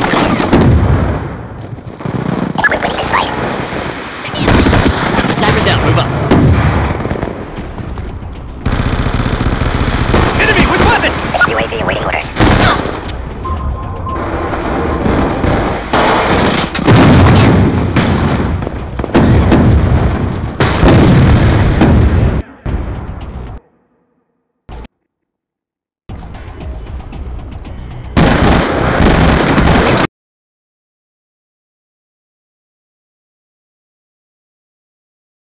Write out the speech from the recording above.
近。来个两回吧。